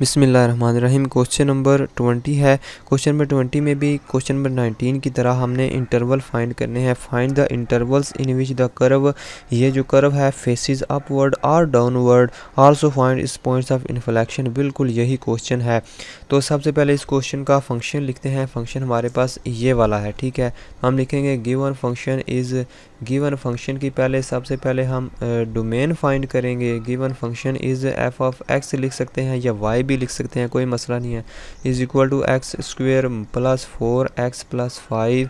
بسم اللہ الرحمن الرحیم کوشچن نمبر ٹونٹی ہے۔ کوشچن نمبر ٹونٹی میں بھی کوشچن نمبر نائنٹین کی طرح ہم نے انٹرول فائنڈ کرنے ہیں۔ فائنڈ دا انٹرولز ان وچ دا کرو یہ جو کرو ہے فیسز اپ ورڈ اور ڈاؤن ورڈ آلسو فائنڈ اس پوائنٹس آف انفلیکشن بالکل یہی کوشچن ہے۔ تو سب سے پہلے اس کوشچن کا فنکشن لکھتے ہیں۔ فنکشن ہمارے پاس یہ والا ہے، ٹھیک ہے۔ ہم لکھیں گے given function is given function کی پہلے سب سے پہلے ہم ڈومین فائنڈ کریں گے. Given function is F of X لکھ سکتے ہیں یا وائی بھی لکھ سکتے ہیں، کوئی مسئلہ نہیں ہے. Is equal to x square plus four x plus five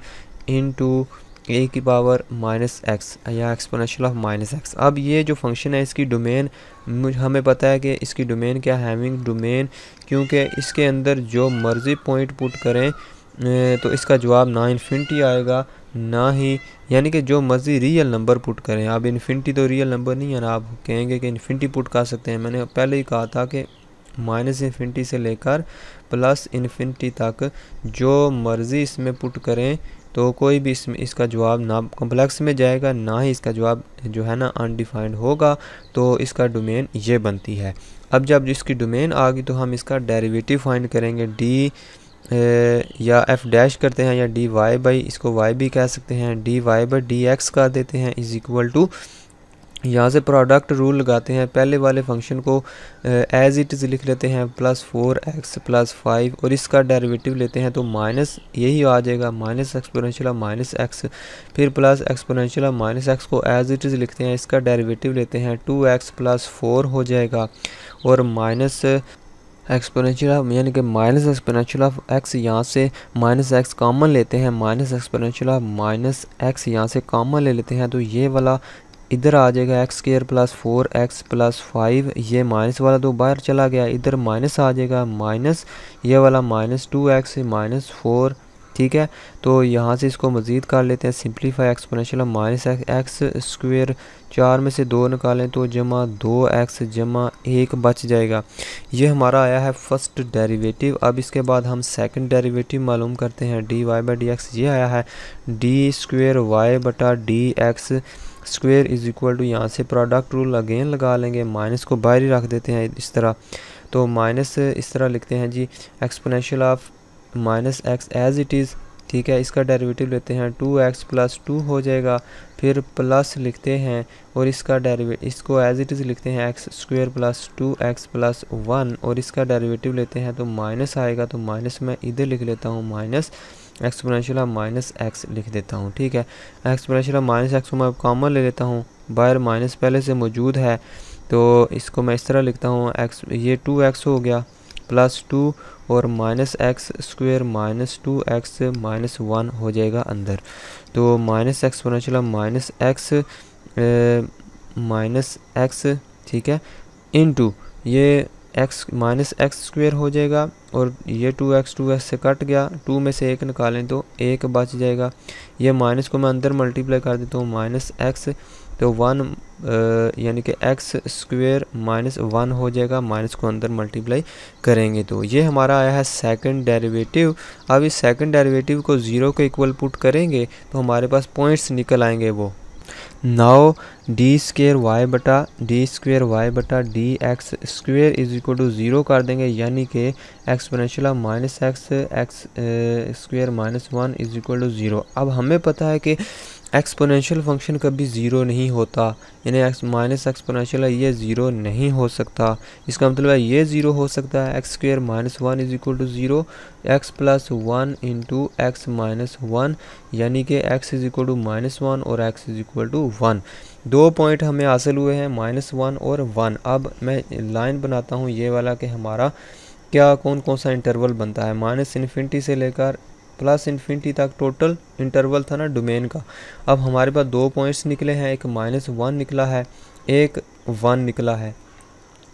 into e کی پاور مائنس ایکس یا ایکسپونیشل آف مائنس ایکس اب یہ جو فنکشن ہے، اس کی ڈومین ہمیں پتہ ہے کہ اس کی ڈومین کیا ہیونگ ڈومین کیونکہ اس کے اندر جو مرضی پوائنٹ پٹ کریں تو اس کا جواب نہ انفینٹی آئے گا. نہ ہی یعنی کہ جو مرضی ریئل نمبر پٹ کریں۔ اب انفینٹی تو ریئل نمبر نہیں ہے نا آپ کہیں گے کہ انفینٹی پٹ کر سکتے ہیں۔ میں نے پہلے ہی کہا تھا کہ مائنس انفینٹی سے لے کر پلس انفینٹی تک جو مرضی اس میں پٹ کریں تو کوئی بھی اس میں، اس کا جواب نہ کمپلیکس میں جائے گا، نہ ہی اس کا جواب جو ہے نا انڈیفائنڈ ہوگا۔ تو اس کا ڈومین یہ بنتی ہے۔ اب جب اس کی ڈومین آ گئی تو ہم اس کا ڈیریویٹو فائنڈ کریں گے۔ ڈی یا ایف ڈیش کرتے ہیں یا ڈی وائی بائی، اس کو وائی بھی کہہ سکتے ہیں، D Y by D X کر دیتے ہیں از اکول ٹو یہاں سے پروڈکٹ رول لگاتے ہیں، پہلے والے فنکشن کو ایز اٹ از لکھ لیتے ہیں plus four X plus five اور اس کا ڈیریویٹو لیتے ہیں تو مائنس یہی آ جائے گا مائنس ایکسپورینشیل مائنس ایکس پھر پلس ایکسپورینشیل مائنس ایکس کو ایز اٹ از لکھتے ہیں، اس کا ڈیریویٹو لیتے ہیں ٹو ایکس پلس فور ہو جائے گا، اور مائنس ایکسپوننشیل آف یعنی کہ مائنس ایکسپوننشیل آف ایکس یہاں سے مائنس ایکس کامن لیتے ہیں minus exponential of minus X یہاں سے کامن لے لیتے ہیں تو یہ والا ادھر آ جائے گا X square plus four X plus five یہ مائنس والا تو باہر چلا گیا ادھر مائنس آ جائے گا مائنس یہ والا minus two X minus four ٹھیک ہے؟ تو یہاں سے اس کو مزید کر لیتے ہیں. Simplify exponential minus X square چار میں سے دو نکالیں تو جمع دو ایکس جمع ایک بچ جائے گا. یہ ہمارا آیا ہے فرسٹ ڈیریویٹیو اب اس کے بعد ہم سیکنڈ ڈیریویٹیو معلوم کرتے ہیں. D Y by D X یہ آیا ہے. ڈی اسکوئر وائی بٹا D X square is equal to یہاں سے پروڈکٹ رول اگین لگا لیں گے. مائنس کو باہر ہی رکھ دیتے ہیں اس طرح. تو مائنس اس طرح لکھتے ہیں جی. Exponential of minus X as it is ٹھیک ہے، اس کا ڈیریویٹو لیتے ہیں ٹو ایکس پلس ٹو ہو جائے گا، پھر پلس لکھتے ہیں اور اس کا ڈیریویٹ اس کو ایز اٹ از لکھتے ہیں X square plus two X plus one اور اس کا ڈیریویٹو لیتے ہیں تو مائنس آئے گا، تو مائنس میں ادھر لکھ لیتا ہوں مائنس ایکسپونیشل مائنس ایکس لکھ دیتا ہوں، ٹھیک ہے۔ ایکسپونیشل مائنس ایکس کو میں کامن لے لیتا ہوں باہر مائنس پہلے سے موجود ہے، تو اس کو میں اس طرح لکھتا ہوں ایکس یہ ٹو ایکس ہو گیا۔ پلس ٹو اور minus X square minus two X minus one ہو جائے گا اندر۔ تو مائنس ایکس ہونا چلا مائنس ایکس مائنس ایکس، ٹھیک ہے ان ٹو یہ ایکس، مائنس ایکس اسکوئر ہو جائے گا اور یہ ٹو ایکس ٹو ایکس سے کٹ گیا۔ ٹو میں سے ایک نکالیں تو ایک بچ جائے گا۔ یہ مائنس کو میں اندر ملٹیپلائی کر دیتا ہوں۔ مائنس ایکس تو ون یعنی کہ ایکس اسکوئر مائنس ون ہو جائے گا مائنس کو اندر ملٹیپلائی کریں گے۔ تو یہ ہمارا آیا ہے سیکنڈ ڈیریویٹیو اب اس سیکنڈ ڈیریویٹیو کو زیرو کے ایکول پٹ کریں گے تو ہمارے پاس پوائنٹس نکل آئیں گے وہ۔ ناؤ ڈی اسکوئر وائی بٹا ڈی اسکوئر وائی بٹا D X square is equal to zero کر دیں گے۔ یعنی کہ exponential minus X X square minus one is equal to zero اب ہمیں پتہ ہے کہ ایکسپونینشیل فنکشن کبھی زیرو نہیں ہوتا یعنی ایکس مائنس ایکسپونینشیل ہے، یہ زیرو نہیں ہو سکتا۔ اس کا مطلب ہے یہ زیرو ہو سکتا ہے X square minus one is equal to zero X plus one into X minus one یعنی کہ X is equal to minus one اور X is equal to one do point ہمیں حاصل ہوئے ہیں مائنس ون اور ون اب میں لائن بناتا ہوں یہ والا کہ ہمارا کیا، کون کون سا انٹرول بنتا ہے؟ مائنس انفینٹی سے لے کر پلس انفینٹی تک ٹوٹل انٹرول تھا نا ڈومین کا۔ اب ہمارے پاس دو پوائنٹس نکلے ہیں، ایک مائنس ون نکلا ہے، ایک ون نکلا ہے۔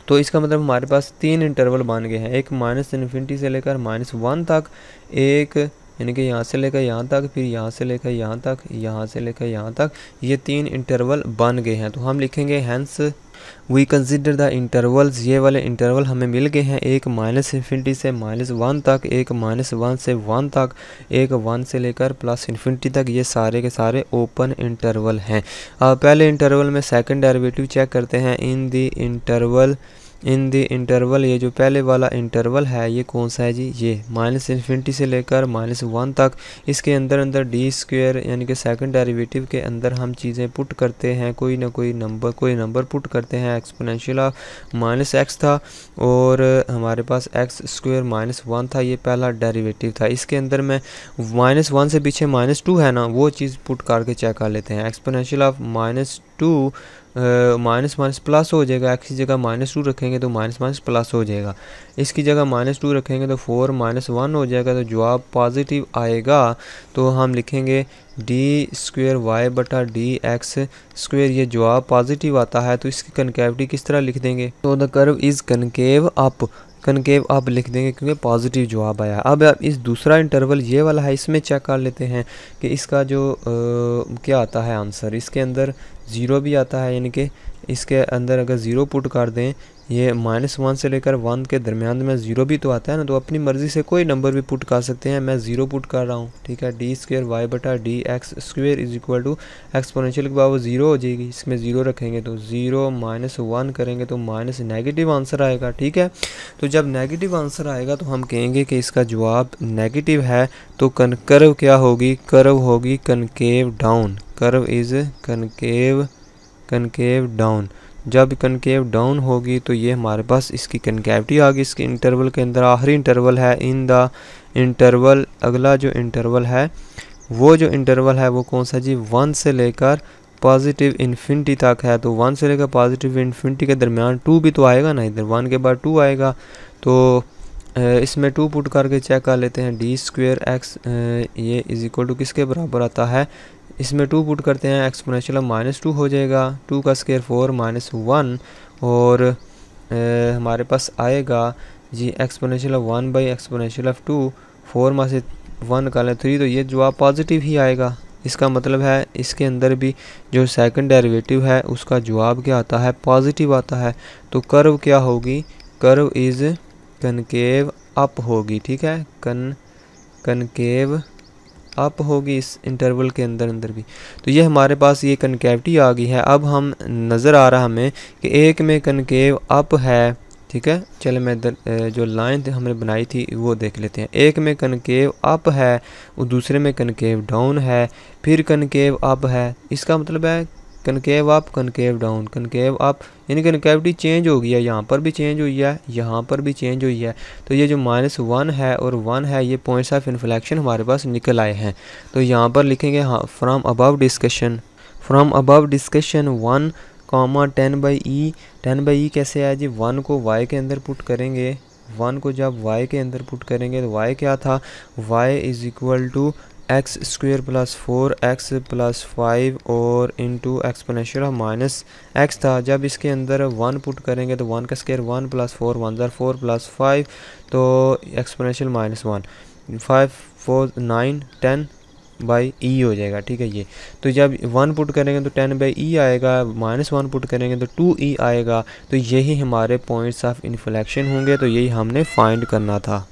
تو اس کا مطلب ہمارے پاس تین انٹرول بن گئے ہیں، ایک مائنس انفینٹی سے لے کر مائنس ون تک، ایک یعنی کہ یہاں سے لے کر یہاں تک، پھر یہاں سے لے کر یہاں تک، یہاں سے لے کر یہاں تک، یہ تین انٹرول بن گئے ہیں۔ تو ہم لکھیں گے hence we consider the intervals یہ والے انٹرول ہمیں مل گئے ہیں ایک مائنس انفینٹی سے مائنس ون تک، ایک مائنس ون سے ون تک، ایک ون سے لے کر پلس انفینٹی تک، یہ سارے کے سارے اوپن انٹرول ہیں۔ پہلے انٹرول میں سیکنڈ ڈیریویٹو چیک کرتے ہیں۔ ان the interval in the interval, یہ جو پہلے والا انٹرول ہے، یہ کون سا ہے جی؟ یہ مائنس انفینٹی سے لے کر مائنس ون تک، اس کے اندر اندر ڈی اسکوئر یعنی کہ سیکنڈ ڈیریویٹیو کے اندر ہم چیزیں پٹ کرتے ہیں، کوئی نہ کوئی نمبر کوئی نمبر پٹ کرتے ہیں ایکسپونینشیل آف مائنس ایکس تھا، اور ہمارے پاس ایکس اسکوئر مائنس ون تھا، یہ پہلا ڈیریویٹیو تھا۔ اس کے اندر میں مائنس ون سے پیچھے مائنس ٹو ہے نا، وہ چیز پٹ کر کے چیک کر لیتے ہیں۔ Exponential of minus two minus minus plus ہو جائے گا ایک کی جگہ مائنس ٹو رکھیں گے تو مائنس مائنس پلس ہو جائے گا اس کی جگہ مائنس ٹو رکھیں گے تو فور مائنس ون ہو جائے گا تو جواب پازیٹیو آئے گا تو ہم لکھیں گے ڈی اسکوئر وائی بٹا ڈی ایکس اسکوئر یہ جواب پازیٹیو آتا ہے تو اس کی کنکیوٹی کس طرح لکھ دیں گے تو دا کرو از کنکیو اپ کنکیو آپ لکھ دیں گے کیونکہ پازیٹیو جواب آیا اب اس دوسرا انٹرول یہ والا ہے اس میں چیک کر لیتے ہیں کہ اس کا جو کیا آتا ہے آنسر اس کے اندر زیرو بھی آتا ہے یعنی کہ اس کے اندر اگر زیرو پٹ کر دیں یہ مائنس ون سے لے کر ون کے درمیان میں زیرو بھی تو آتا ہے نا، تو اپنی مرضی سے کوئی نمبر بھی پٹ کر سکتے ہیں۔ میں زیرو پٹ کر رہا ہوں، ٹھیک ہے؟ ڈی اسکوئر وائی بٹا D X square is equal to exponential کے بعد وہ زیرو ہو جائے گی۔ اس میں زیرو رکھیں گے تو زیرو مائنس ون کریں گے تو مائنس نیگیٹیو آنسر آئے گا، ٹھیک ہے؟ تو جب نیگیٹیو آنسر آئے گا تو ہم کہیں گے کہ اس کا جواب نیگیٹیو ہے۔ تو کن کرو کیا ہوگی؟ کرو ہوگی کنکیو ڈاؤن کرو از کنکیو کنکیو ڈاؤن جب کنکیو ڈاؤن ہوگی تو یہ ہمارے پاس اس کی کنکیوٹی آگی، اس کے انٹرول کے اندر آخری انٹرول ہے۔ ان دا انٹرول اگلا جو انٹرول ہے، وہ جو انٹرول ہے وہ کون سا جی؟ ون سے لے کر پازیٹیو انفینٹی تک ہے۔ تو ون سے لے کر پازیٹیو انفینٹی کے درمیان ٹو بھی تو آئے گا نا۔ ادھر ون کے بعد ٹو آئے گا۔ تو اس میں ٹو پٹ کر کے چیک کر لیتے ہیں۔ ڈی اسکوئر ایکس یہ از اکول ٹو کس کے برابر آتا ہے؟ اس میں ٹو پٹ کرتے ہیں ایکسپونیشل مائنس ٹو ہو جائے گا ٹو کا اسکیئر فور مائنس ون اور ہمارے پاس آئے گا جی exponential one by exponential of two four ماں سے ون کا لیں تھری تو یہ جواب پازیٹیو ہی آئے گا۔ اس کا مطلب ہے اس کے اندر بھی جو سیکنڈ ڈیریویٹیو ہے، اس کا جواب کیا آتا ہے؟ پازیٹیو آتا ہے۔ تو کرو کیا ہوگی؟ کرو از کنکیو اپ ہوگی، ٹھیک ہے؟ کن کنکیو اپ ہوگی اس انٹرول کے اندر اندر بھی۔ تو یہ ہمارے پاس یہ کنکیوٹی آ گئی ہے۔ اب ہم نظر آ رہا ہمیں کہ ایک میں کنکیو اپ ہے، ٹھیک ہے؟ چلے میں جو لائن ہم نے بنائی تھی، وہ دیکھ لیتے ہیں۔ ایک میں کنکیو اپ ہے اور دوسرے میں کنکیو ڈاؤن ہے، پھر کنکیو اپ ہے۔ اس کا مطلب ہے کنکیو اپ کنکیو ڈاؤن کنکیو اپ یعنی کنکیوٹی چینج ہو گیا یہاں پر بھی چینج ہوئی ہے یہاں پر بھی چینج ہوئی ہے تو یہ جو مائنس ون ہے اور ون ہے یہ پوائنٹس آف انفلیکشن ہمارے پاس نکل آئے ہیں تو یہاں پر لکھیں گے from above discussion from above discussion one comma ten by E ten by E کیسے ہے جی ون کو وائی کے اندر پٹ کریں گے ون کو جب وائی کے اندر پٹ کریں گے تو وائی کیا تھا Y is equal to X square plus four, X plus five اور انٹو ایکسپونیشل مائنس ایکس تھا۔ جب اس کے اندر ون پٹ کریں گے تو ون کا square one plus four, one زر فور پلس فائیو، تو exponential minus one. Five, four, nine, ten by E ہو جائے گا، ٹھیک ہے یہ تو جب ون پٹ کریں گے تو ٹین بائی ای آئے گا، مائنس ون پٹ کریں گے تو ٹو ای آئے گا۔ تو یہی ہمارے پوائنٹس آف انفلیکشن ہوں گے، تو یہی ہم نے فائنڈ کرنا تھا۔